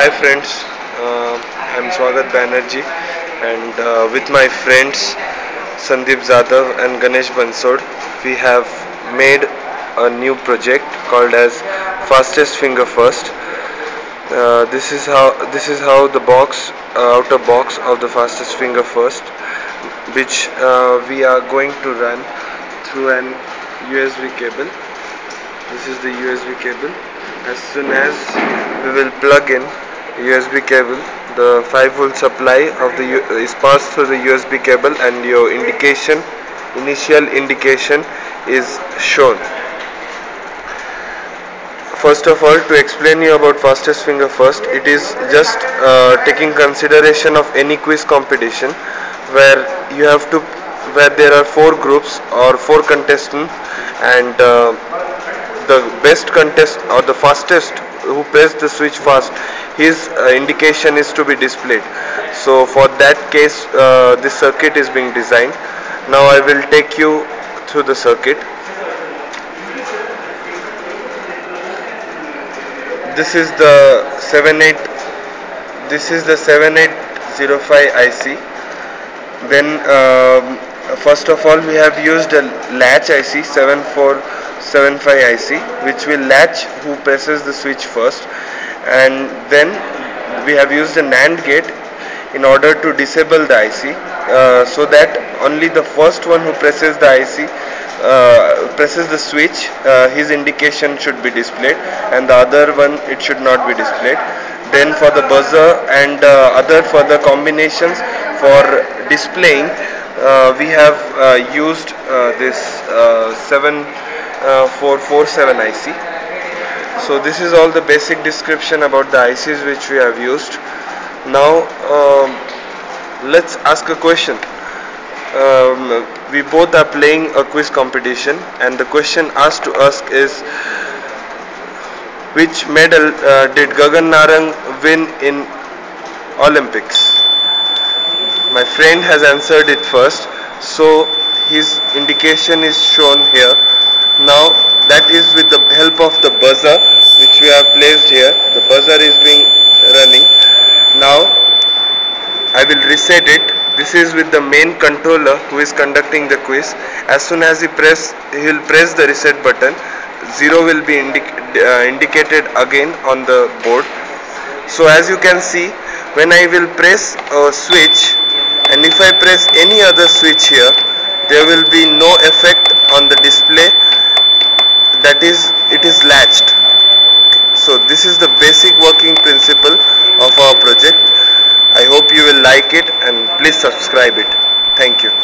Hi friends, uh, I'm Swagat Banerjee and uh, with my friends Sandeep Zadav and Ganesh Bansod we have made a new project called as Fastest Finger First. Uh, this is how this is how the box uh, outer box of the fastest finger first which uh, we are going to run through an USB cable. This is the USB cable. As soon as we will plug in USB cable the 5 volt supply of the U is passed through the USB cable and your indication initial indication is shown. First of all to explain you about fastest finger first it is just uh, taking consideration of any quiz competition where you have to where there are four groups or four contestants and uh, the best contest or the fastest who press the switch fast his uh, indication is to be displayed. So for that case uh, this circuit is being designed. Now I will take you through the circuit. This is the 78 this is the 7805 IC then um, first of all we have used a latch IC 75 IC which will latch who presses the switch first. And then we have used a NAND gate in order to disable the IC uh, so that only the first one who presses the IC uh, presses the switch uh, his indication should be displayed and the other one it should not be displayed. Then for the buzzer and uh, other further combinations for displaying uh, we have uh, used this 7 uh, 447 IC so this is all the basic description about the ICs which we have used. Now um, let's ask a question. Um, we both are playing a quiz competition and the question asked to us is which medal uh, did Gagan Narang win in Olympics? My friend has answered it first. So his indication is shown here now that is with the help of the buzzer which we have placed here. The buzzer is being running. Now I will reset it. This is with the main controller who is conducting the quiz. As soon as he press he will press the reset button. Zero will be uh, indicated again on the board. So as you can see when I will press a switch and if I press any other switch here there will be no effect on the display that is it is latched. So this is the basic working principle of our project. I hope you will like it and please subscribe it. Thank you